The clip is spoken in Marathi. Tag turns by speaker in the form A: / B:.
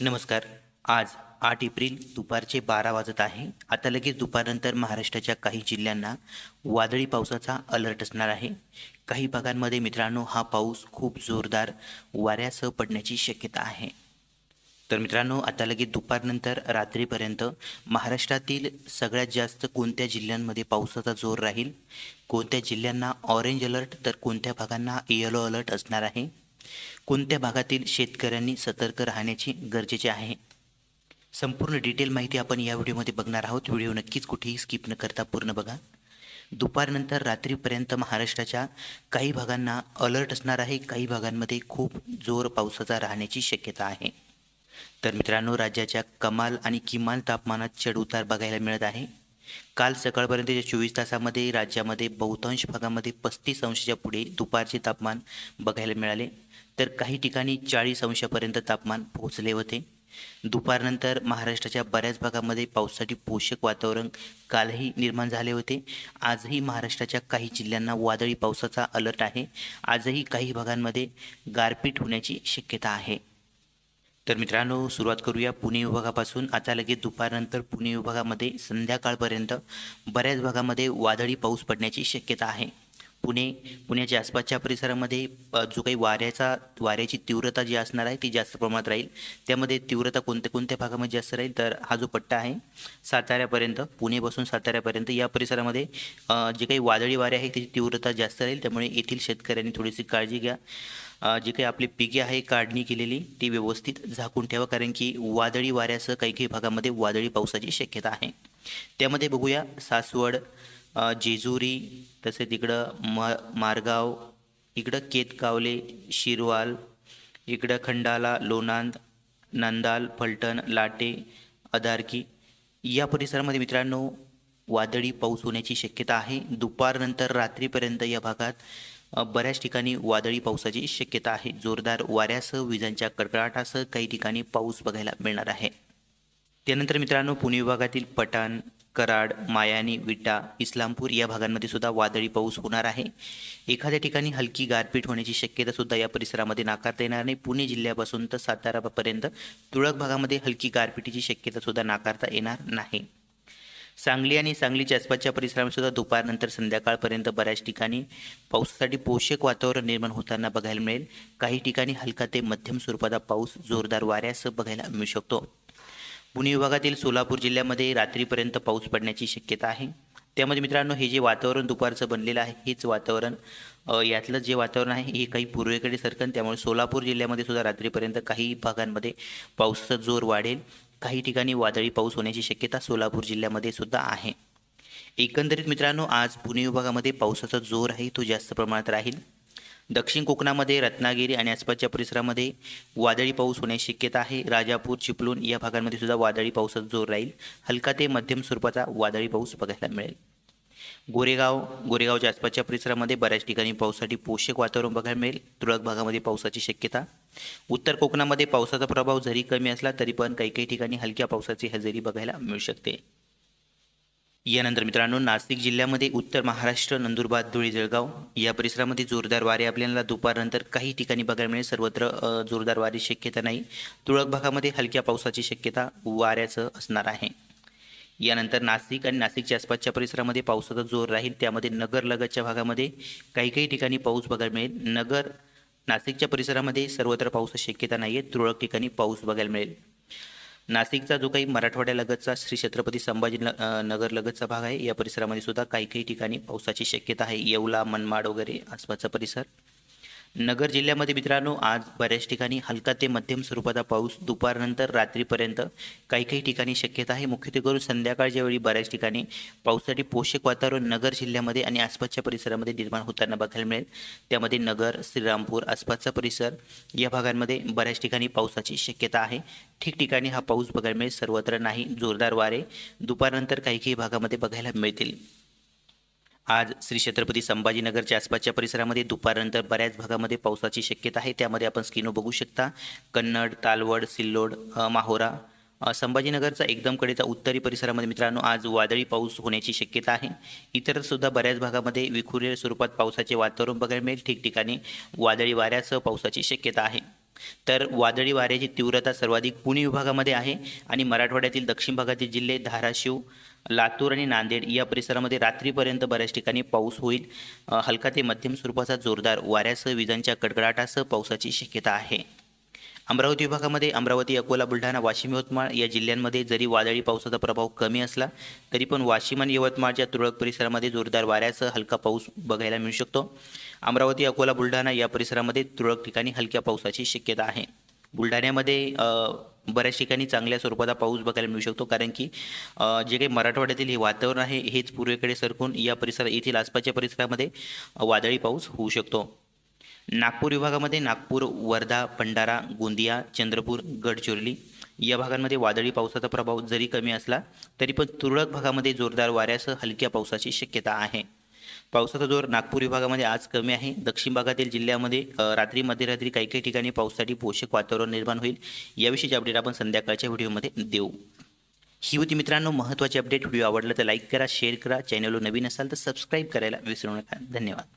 A: नमस्कार. आज आठ एप्रिल दुपारचे बारा वाजत आहे. आता लगेच दुपारनंतर महाराष्ट्राच्या काही जिल्ह्यांना वादळी पावसाचा अलर्ट असणार आहे. काही भागांमध्ये मित्रांनो हा पाऊस खूप जोरदार वाऱ्यासह पडण्याची शक्यता आहे. तर मित्रांनो आता लगेच दुपारनंतर रात्रीपर्यंत महाराष्ट्रातील सगळ्यात जास्त कोणत्या जिल्ह्यांमध्ये पावसाचा जोर राहील? कोणत्या जिल्ह्यांना ऑरेंज अलर्ट तर कोणत्या भागांना येलो अलर्ट असणार आहे? कोणत्या भागातील शेतकऱ्यांनी सतर्क राहण्याची गरजेचे आहे? संपूर्ण डिटेल माहिती आपण या व्हिडिओमध्ये बघणार आहोत. व्हिडिओ नक्कीच कुठेही स्किप न करता पूर्ण बघा. दुपारनंतर रात्रीपर्यंत महाराष्ट्राच्या काही भागांना अलर्ट असणार आहे. काही भागांमध्ये खूप जोर पावसाचा राहण्याची शक्यता आहे. तर मित्रांनो राज्याच्या कमाल आणि किमान तापमानात चढउतार बघायला मिळत आहे. काल सकाळपर्यंतच्या चोवीस तासामध्ये राज्यामध्ये बहुतांश भागामध्ये पस्तीस अंशाच्या पुढे दुपारचे तापमान बघायला मिळाले. तर काही ठिकाणी चाळीस अंशापर्यंत तापमान पोहोचले होते. दुपारनंतर महाराष्ट्राच्या बऱ्याच भागामध्ये पावसासाठी पोषक वातावरण कालही निर्माण झाले होते. आजही महाराष्ट्राच्या काही जिल्ह्यांना वादळी पावसाचा अलर्ट आहे. आजही काही भागांमध्ये गारपीट होण्याची शक्यता आहे. तर मित्रांनो सुरुवात करूया पुणे विभागापासून. आता लगेच दुपारनंतर पुणे विभागामध्ये संध्याकाळपर्यंत बऱ्याच भागामध्ये वादळी पाऊस पडण्याची शक्यता आहे. पुणे पुण्याच्या आसपासच्या परिसरामध्ये जो काही वाऱ्याचा वाऱ्याची तीव्रता जी असणार आहे ती जास्त प्रमाणात राहील. त्यामध्ये तीव्रता कोणत्या कोणत्या भागामध्ये जास्त राहील तर हा जो पट्टा आहे साताऱ्यापर्यंत पुणेपासून साताऱ्यापर्यंत या परिसरामध्ये जे काही वादळी वारे आहे त्याची तीव्रता जास्त राहील. त्यामुळे येथील शेतकऱ्यांनी थोडीशी काळजी घ्या. जी काही आपली पिके आहे काढणी केलेली ती व्यवस्थित झाकून ठेवा कारण की वादळी वाऱ्यासह काही काही भागामध्ये वादळी पावसाची शक्यता आहे. त्यामध्ये बघूया सासवड जेजुरी तसेच इकडं म मारगाव इकडं केतकावले शिरवाल इकडं खंडाला लोणांद नंदाल फलटण लाटे अदारकी. या परिसरामध्ये मित्रांनो वादळी पाऊस होण्याची शक्यता आहे. दुपारनंतर रात्रीपर्यंत या भागात बऱ्याच ठिकाणी वादळी पावसाची शक्यता आहे. जोरदार वाऱ्यासह विजांच्या कडकडाटासह काही ठिकाणी पाऊस बघायला मिळणार आहे. त्यानंतर मित्रांनो पुणे विभागातील पठाण कराड मायानी विटा इस्लामपूर या भागांमध्ये सुद्धा वादळी पाऊस होणार आहे. एखाद्या ठिकाणी हलकी गारपीट होण्याची शक्यता सुद्धा या परिसरामध्ये नाकारता येणार नाही. पुणे जिल्ह्यापासून तर सातारापर्यंत तुरळक भागामध्ये हलकी गारपिटीची शक्यता सुद्धा नाकारता येणार नाही. सांगली आणि सांगलीच्या आसपासच्या परिसरामध्ये सुद्धा दुपारनंतर संध्याकाळपर्यंत बऱ्याच ठिकाणी पावसासाठी पोषक वातावरण निर्माण होताना बघायला मिळेल. काही ठिकाणी हलका ते मध्यम स्वरूपाचा पाऊस जोरदार वाऱ्यासह बघायला मिळू शकतो. पुणे विभागातील सोलापूर जिल्ह्यामध्ये रात्रीपर्यंत पाऊस पडण्याची शक्यता आहे. त्यामध्ये मित्रांनो हे जे वातावरण दुपारचं बनलेलं आहे हेच वातावरण यातलं जे वातावरण आहे हे काही पूर्वेकडे सरकन त्यामुळे सोलापूर जिल्ह्यामध्ये सुद्धा रात्रीपर्यंत काही भागांमध्ये पावसाचा जोर वाढेल. काही ठिकाणी वादळी पाऊस होण्याची शक्यता सोलापूर जिल्ह्यामध्ये सुद्धा आहे. एकंदरीत मित्रांनो आज पुणे विभागामध्ये पावसाचा जोर आहे तो जास्त प्रमाणात राहील. दक्षिण कोकणामध्ये रत्नागिरी आणि आसपासच्या परिसरामध्ये वादळी पाऊस होण्याची शक्यता आहे. राजापूर चिपळूण या भागांमध्ये सुद्धा वादळी पावसाचा जोर राहील. हलका ते मध्यम स्वरूपाचा वादळी पाऊस बघायला मिळेल. गोरेगाव गोरेगावच्या आसपासच्या परिसरामध्ये बऱ्याच ठिकाणी पावसासाठी पोषक वातावरण बघायला मिळेल. तुरळक भागामध्ये पावसाची शक्यता. उत्तर कोकणामध्ये पावसाचा प्रभाव जरी कमी असला तरी पण काही काही ठिकाणी हलक्या पावसाची हजेरी बघायला मिळू शकते. यानंतर मित्रांनो नाशिक जिल्ह्यामध्ये उत्तर महाराष्ट्र नंदुरबार धुळे जळगाव या परिसरामध्ये जोरदार वारे आपल्याला दुपारनंतर काही ठिकाणी बघायला मिळेल. सर्वत्र जोरदार वारी शक्यता नाही. तुरळक भागामध्ये हलक्या पावसाची शक्यता वाऱ्याचं असणार आहे. यानंतर नाशिक आणि नाशिकच्या आसपासच्या परिसरामध्ये पावसाचा जोर राहील. त्यामध्ये नगरलगतच्या भागामध्ये काही काही ठिकाणी पाऊस बघायला मिळेल. नगर नाशिकच्या परिसरामध्ये सर्वत्र पावसाची शक्यता नाही आहे तुरळक ठिकाणी पाऊस बघायला मिळेल. नाशिकचा जो काही मराठवाड्यालगतचा श्री छत्रपती संभाजी न- लगतचा भाग आहे या परिसरामध्ये सुद्धा काही काही ठिकाणी पावसाची शक्यता आहे. येवला मनमाड वगैरे आसपासचा परिसर. नगर जिल्ह्यामध्ये मित्रांनो आज बऱ्याच ठिकाणी हलका ते मध्यम स्वरूपाचा पाऊस दुपारनंतर रात्रीपर्यंत काही काही ठिकाणी शक्यता आहे. मुख्यत्वे करून संध्याकाळच्या वेळी बऱ्याच ठिकाणी पावसासाठी पोषक वातावरण नगर जिल्ह्यामध्ये आणि आसपासच्या परिसरामध्ये निर्माण होताना बघायला मिळेल. त्यामध्ये नगर श्रीरामपूर आसपासचा परिसर या भागांमध्ये बऱ्याच ठिकाणी पावसाची शक्यता आहे. ठिकठिकाणी हा पाऊस बघायला मिळेल. सर्वत्र नाही जोरदार वारे दुपारनंतर काही काही भागामध्ये बघायला मिळतील. आज श्री छत्रपती संभाजीनगरच्या आसपासच्या परिसरामध्ये दुपारनंतर बऱ्याच भागामध्ये पावसाची शक्यता आहे. त्यामध्ये आपण स्किनो बघू शकता. कन्नड तालवड सिल्लोड माहोरा संभाजीनगरचा एकदम कडेचा उत्तरी परिसरामध्ये मित्रांनो आज वादळी पाऊस होण्याची शक्यता आहे. इतर सुद्धा बऱ्याच भागामध्ये विखुरलेल्या स्वरूपात पावसाचे वातावरण बघायला मिळेल. ठिकठिकाणी वादळी वाऱ्यासह पावसाची शक्यता आहे. तर वादळी वाऱ्याची तीव्रता सर्वाधिक पुणे विभागामध्ये आहे आणि मराठवाड्यातील दक्षिण भागातील जिल्हे धाराशिव लातूर आणि नांदेड या परिसरामध्ये रात्रीपर्यंत बऱ्याच ठिकाणी पाऊस होईल. हलका ते मध्यम स्वरूपाचा जोरदार वाऱ्यासह विजांच्या कडकडाटासह पावसाची शक्यता आहे. अमरावती विभागामध्ये अमरावती अकोला बुलढाणा वाशिम यवतमाळ या जिल्ह्यांमध्ये जरी वादळी पावसाचा प्रभाव कमी असला तरी पण वाशिम आणि यवतमाळच्या तुरळक परिसरामध्ये जोरदार वाऱ्यासह हलका पाऊस बघायला मिळू शकतो. अमरावती अकोला बुलढाणा या परिसरामध्ये तुरळक ठिकाणी हलक्या पावसाची शक्यता आहे. बुलढाण्यामध्ये बऱ्याच ठिकाणी चांगल्या स्वरूपाचा पाऊस बघायला मिळू शकतो कारण की जे काही मराठवाड्यातील हे वातावरण आहे हेच पूर्वेकडे सरकून या परिसर येथील आसपासच्या परिसरामध्ये वादळी पाऊस होऊ शकतो. नागपूर विभागामध्ये नागपूर वर्धा भंडारा गोंदिया चंद्रपूर गडचिरोली या भागांमध्ये वादळी पावसाचा प्रभाव जरी कमी असला तरी पण तुरळक भागामध्ये जोरदार वाऱ्यासह हलक्या पावसाची शक्यता आहे. पावसाचा जोर नागपूर विभागामध्ये आज कमी आहे. दक्षिण भागातील जिल्ह्यामध्ये रात्री मध्यरात्री काही काही ठिकाणी पावसासाठी पोषक वातावरण निर्माण होईल. याविषयीची अपडेट आपण संध्याकाळच्या व्हिडिओमध्ये देऊ. ही होती मित्रांनो महत्त्वाची अपडेट. व्हिडिओ आवडला तर लाईक करा शेअर करा. चॅनलवर नवीन असाल तर सबस्क्राईब करायला विसरू नका. धन्यवाद.